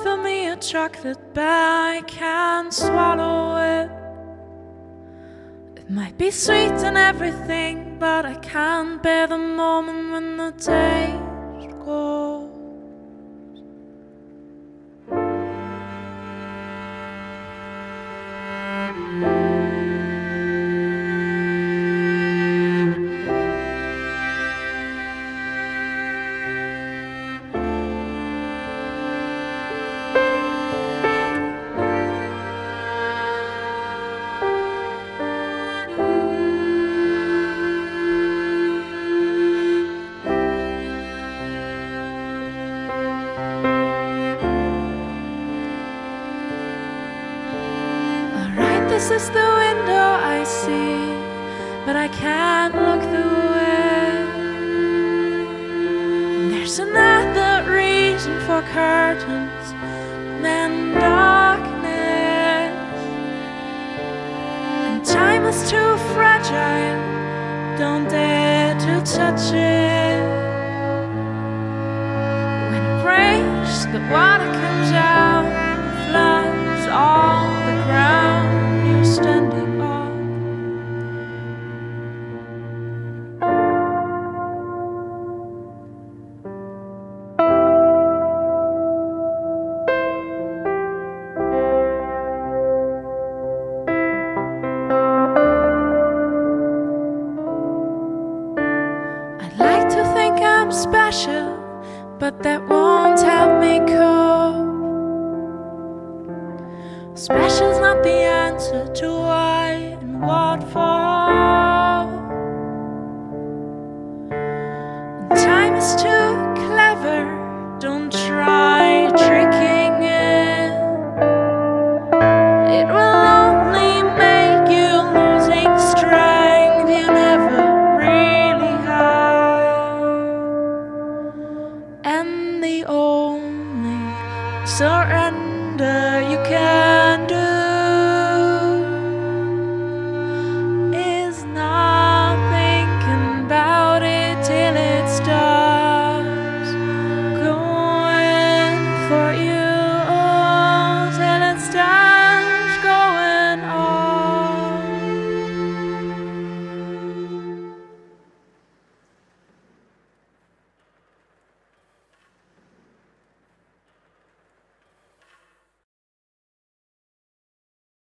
offer me a chocolate bar, I can't swallow it. It might be sweet and everything, but I can't bear the moment when the day this is the window I see, but I can't look the way. There's another reason for curtains than darkness. And time is too fragile, don't dare to touch it. When it breaks, the water comes out, I'd like to think I'm special, but that won't help me cope. Special's not the answer to surrender. You can